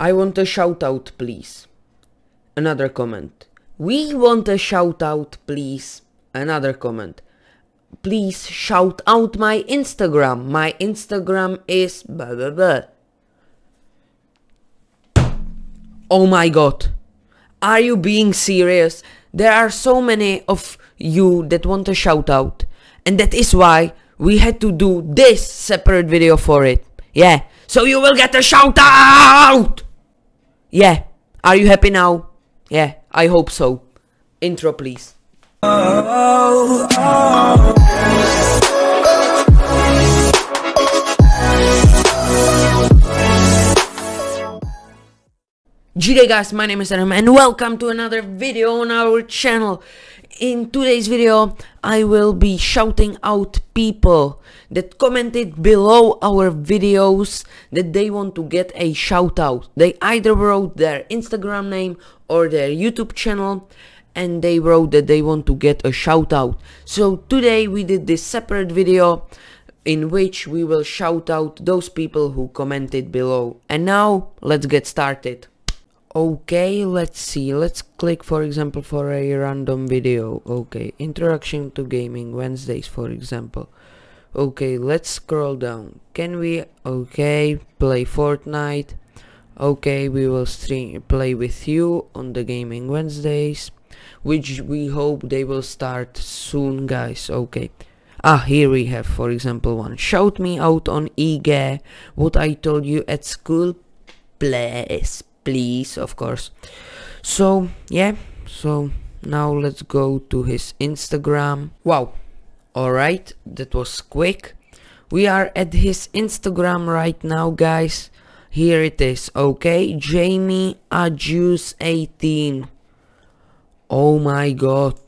I want a shout out, please. Another comment. We want a shout out, please. Another comment. Please shout out my Instagram. My Instagram is blah blah blah. Oh my god. Are you being serious? There are so many of you that want a shout out. And that is why we had to do this separate video for it. Yeah. So you will get a shout out! Yeah. Are you happy now? Yeah, I hope so. Intro please. G'day guys, my name is Adam and welcome to another video on our channel. In today's video, I will be shouting out people that commented below our videos that they want to get a shout out. They either wrote their Instagram name or their YouTube channel and they wrote that they want to get a shout out. So today we did this separate video in which we will shout out those people who commented below. And now let's get started. Okay, let's see. Let's click for example for a random video. Okay, introduction to gaming Wednesdays for example. Okay, let's scroll down. Can we okay play Fortnite? Okay, we will stream play with you on the gaming Wednesdays, which we hope they will start soon, guys. Okay. Ah, here we have, for example, one. Shout me out on IG what I told you at school. Please, please of course. So yeah so now let's go to his instagram. Wow all right that was quick. We are at his instagram right now guys. Here it is okay? Jamie ajus 18 oh my god.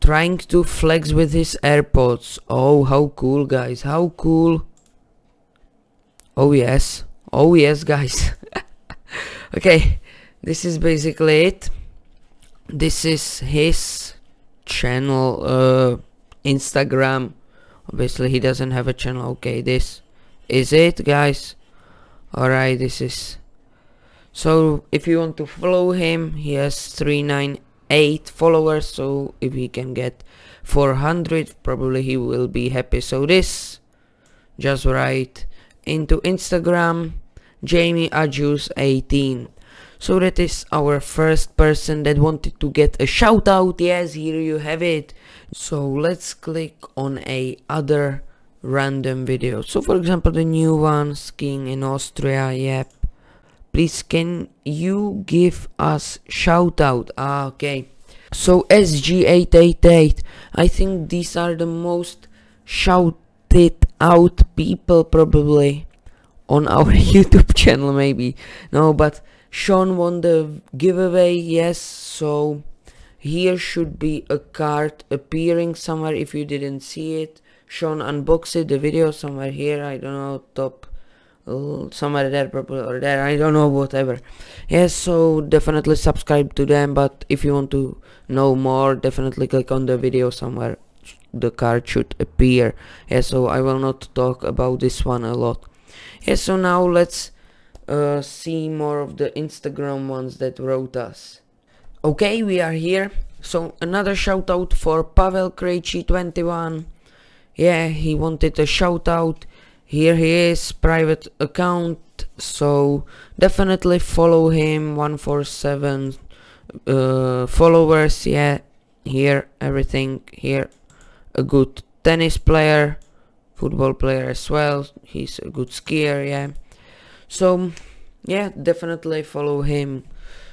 Trying to flex with his airpods. Oh how cool guys how cool Oh yes. Oh yes, guys. okay, this is basically it. This is his channel, uh, Instagram. Obviously, he doesn't have a channel. Okay, this is it, guys. Alright, this is... So, if you want to follow him, he has 398 followers. So, if he can get 400, probably he will be happy. So, this, just write into Instagram Jamie Ajus 18 so that is our first person that wanted to get a shout out. Yes here you have it. So let's click on a other random video. So for example the new one skiing in Austria. Yep. Please can you give us shout out? Ah, okay. So SG888 I think these are the most shout it out people probably on our YouTube channel maybe. No but Sean won the giveaway yes so here should be a card appearing somewhere if you didn't see it. Sean unboxed it the video somewhere here I don't know top somewhere there probably or there I don't know whatever. Yes so definitely subscribe to them but if you want to know more definitely click on the video somewhere the card should appear. Yeah so I will not talk about this one a lot. Yeah so now let's uh, see more of the Instagram ones that wrote us. Okay we are here. So another shout out for Pavel Krejci 21 yeah he wanted a shout out here he is private account. So definitely follow him 147 uh, followers. Yeah here everything here a good tennis player, football player as well. He's a good skier, yeah. So, yeah, definitely follow him.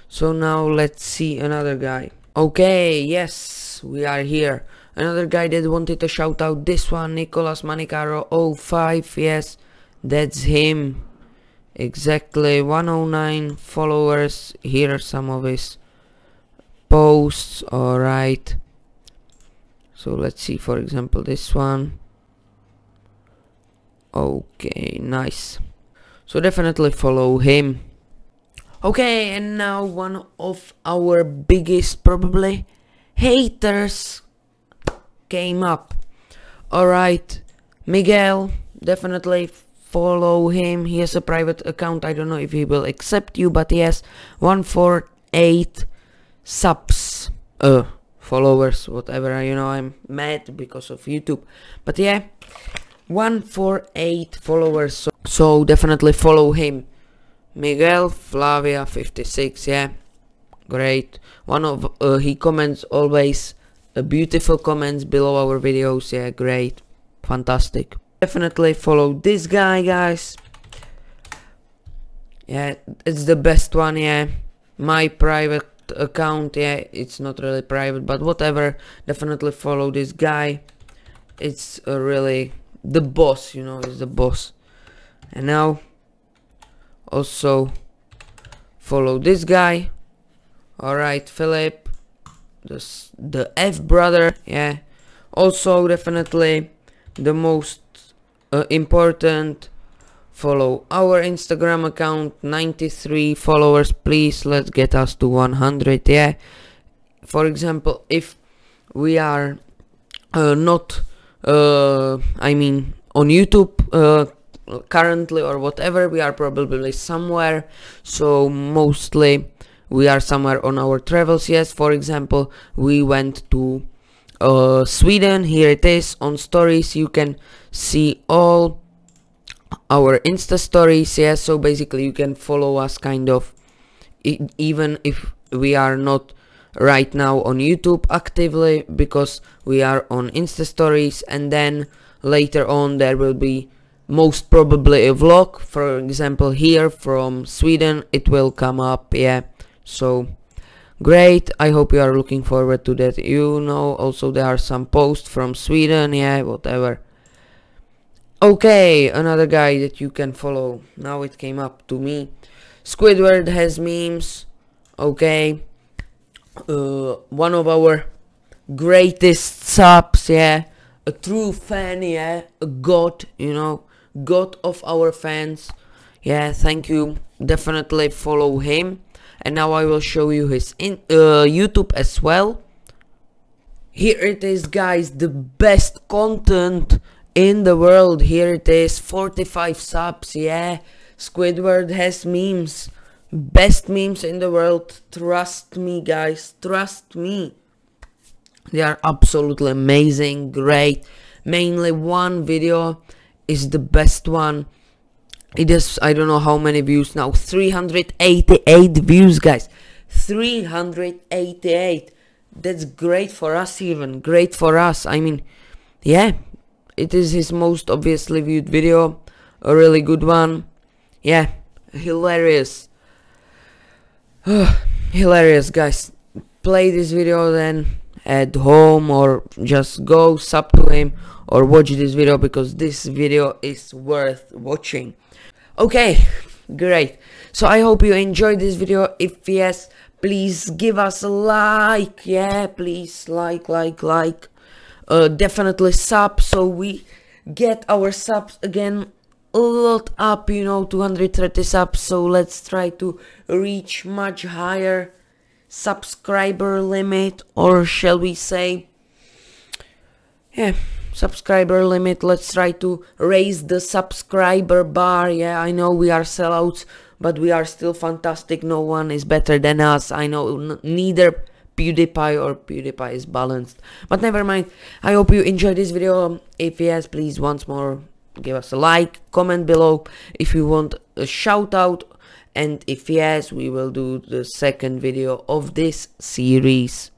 So now let's see another guy. Okay, yes, we are here. Another guy that wanted to shout out this one, Nicolas Manicaro 05, yes, that's him. Exactly 109 followers. Here are some of his posts, alright so let's see for example this one. Okay nice. So definitely follow him. Okay and now one of our biggest probably haters came up. All right miguel definitely follow him. He has a private account. I don't know if he will accept you but yes 148 subs. Uh followers whatever you know i'm mad because of youtube. But yeah 148 followers so, so definitely follow him. Miguel flavia 56 yeah great. One of uh, he comments always uh, beautiful comments below our videos yeah great fantastic. Definitely follow this guy guys. Yeah it's the best one yeah. My private account yeah it's not really private but whatever definitely follow this guy it's really the boss you know is the boss and now also follow this guy Alright, Philip. This, the F brother, yeah. Also, definitely the most uh, important. Follow our Instagram account, 93 followers. Please, let's get us to 100, yeah. For example, if we are uh, not, uh, I mean, on YouTube uh, currently or whatever, we are probably somewhere. So, mostly we are somewhere on our travels yes for example we went to uh, Sweden here it is on stories you can see all our insta stories yes so basically you can follow us kind of even if we are not right now on YouTube actively because we are on insta stories and then later on there will be most probably a vlog. For example here from Sweden it will come up yeah. So great. I hope you are looking forward to that. You know also there are some posts from sweden yeah whatever okay another guy that you can follow. Now it came up to me. Squidward has memes. Okay. Uh, one of our greatest subs yeah. A true fan yeah. A god you know. God of our fans. Yeah thank you. Definitely follow him. And now I will show you his in, uh, YouTube as well. Here it is guys. The best content in the world here it is 45 subs yeah. Squidward has memes best memes in the world. Trust me guys trust me. They are absolutely amazing great. Mainly one video is the best one. It is i don't know how many views now. 388 views guys. 388 that's great for us even great for us. I mean yeah it is his most obviously viewed video a really good one. Yeah hilarious. Hilarious guys. Play this video then at home or just go sub to him or watch this video because this video is worth watching. Okay great. So i hope you enjoyed this video. If yes please give us a like. Yeah please like like like uh, definitely sub so we get our subs again a lot up you know 230 subs. So let's try to reach much higher subscriber limit or shall we say yeah subscriber limit. Let's try to raise the subscriber bar. Yeah i know we are sellouts but we are still fantastic. No one is better than us. I know neither PewDiePie or PewDiePie is balanced. But never mind. I hope you enjoyed this video. If yes please once more give us a like comment below if you want a shout out. And if yes we will do the second video of this series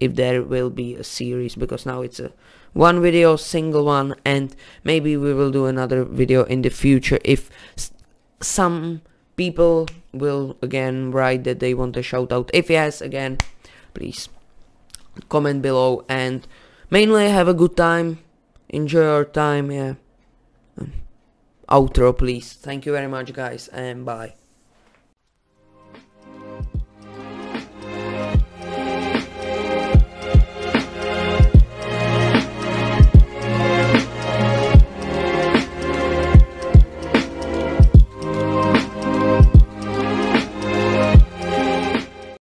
if there will be a series because now it's a one video single one and maybe we will do another video in the future if some people will again write that they want a shout out. If yes again please. Comment below and mainly have a good time. Enjoy your time yeah. Um, outro please. Thank you very much guys and bye